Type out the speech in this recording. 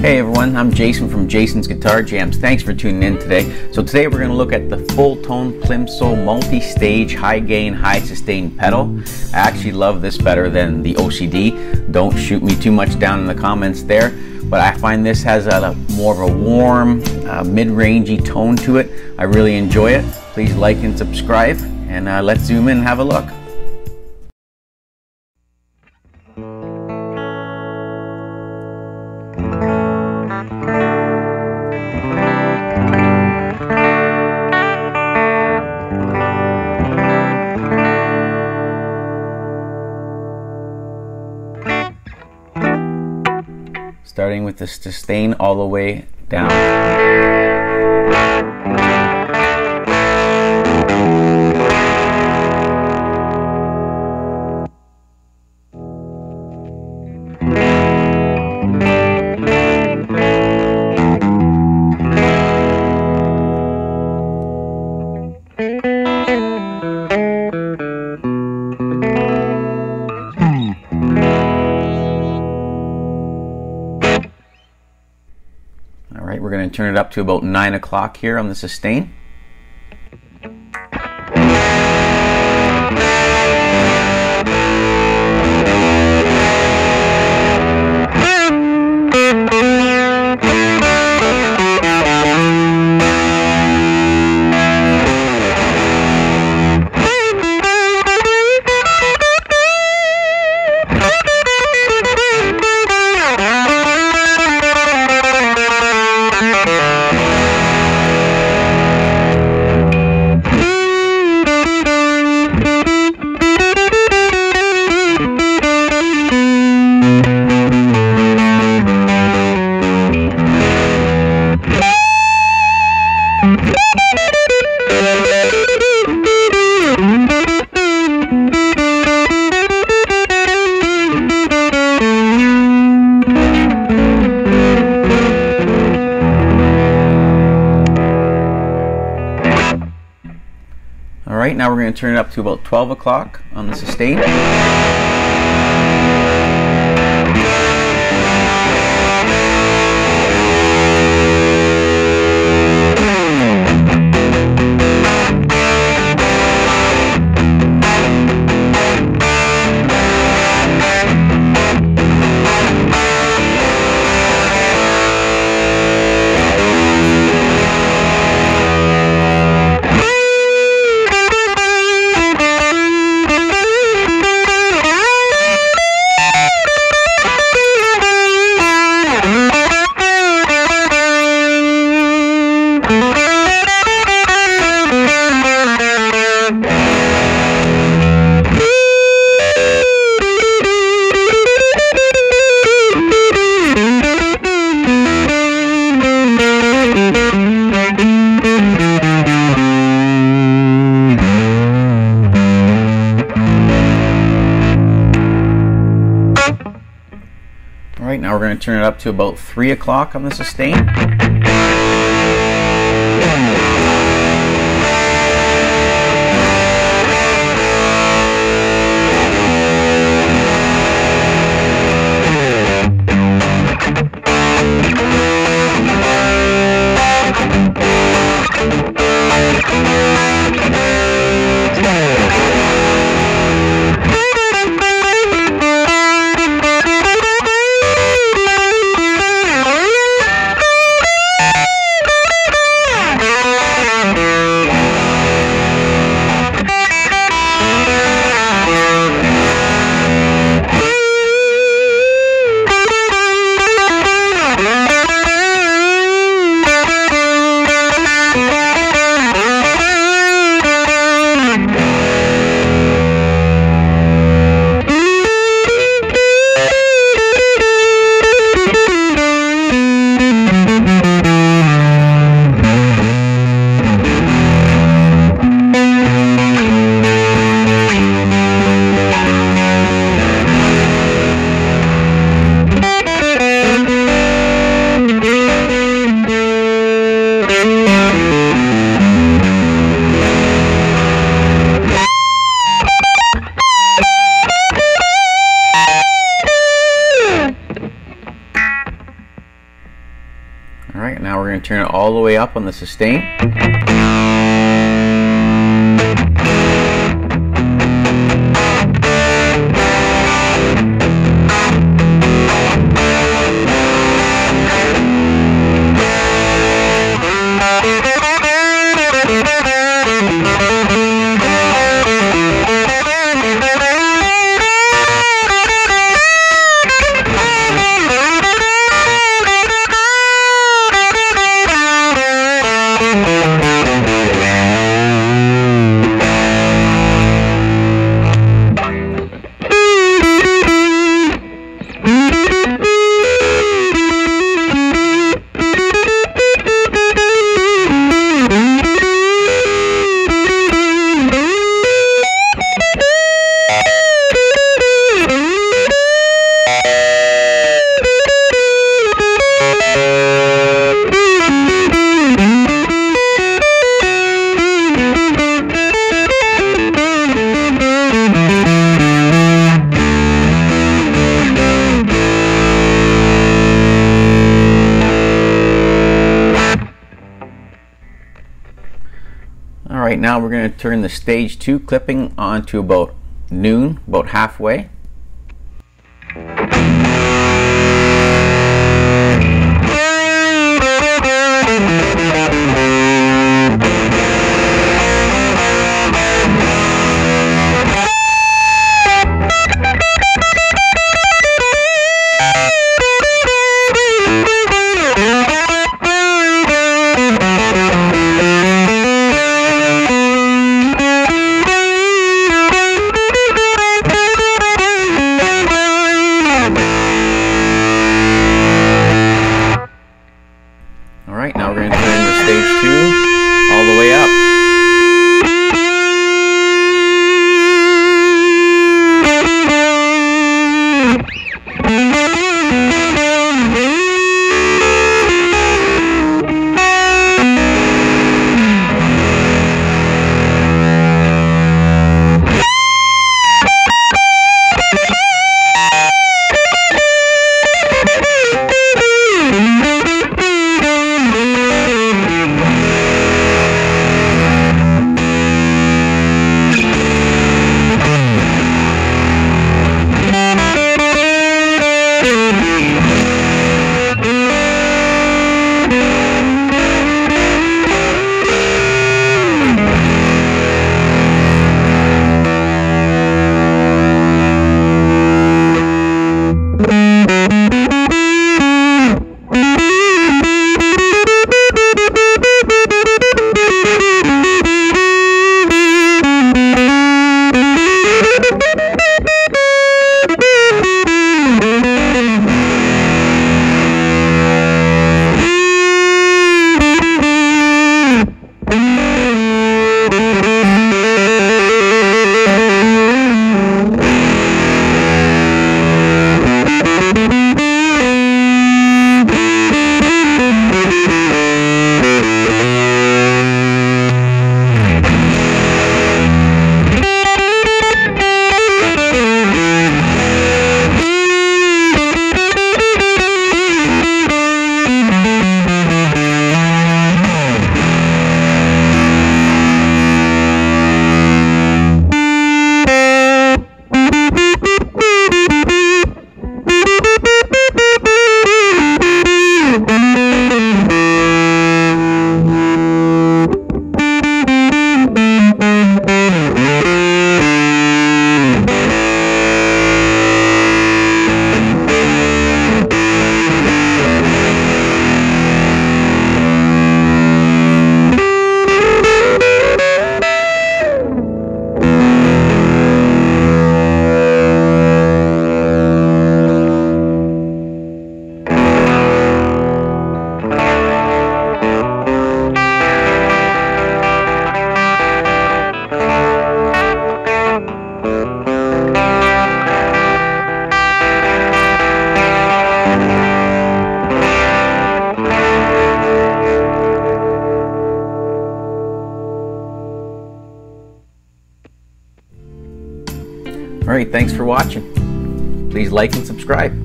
Hey everyone, I'm Jason from Jason's Guitar Jams. Thanks for tuning in today. So today we're going to look at the Fulltone Plimsoul multi-stage high gain high sustain pedal. I actually love this better than the OCD. Don't shoot me too much down in the comments there, but I find this has a, more of a warm, uh, mid-rangey tone to it. I really enjoy it. Please like and subscribe and uh, let's zoom in and have a look. Starting with the sustain all the way down. Right, we're going to turn it up to about 9 o'clock here on the sustain. Going to turn it up to about 12 o'clock on the sustain. All right, now we're going to turn it up to about 3 o'clock on the sustain. All right, now we're going to turn it all the way up on the sustain. Right, now we're going to turn the stage two clipping on to about noon, about halfway. Thanks for watching. Please like and subscribe.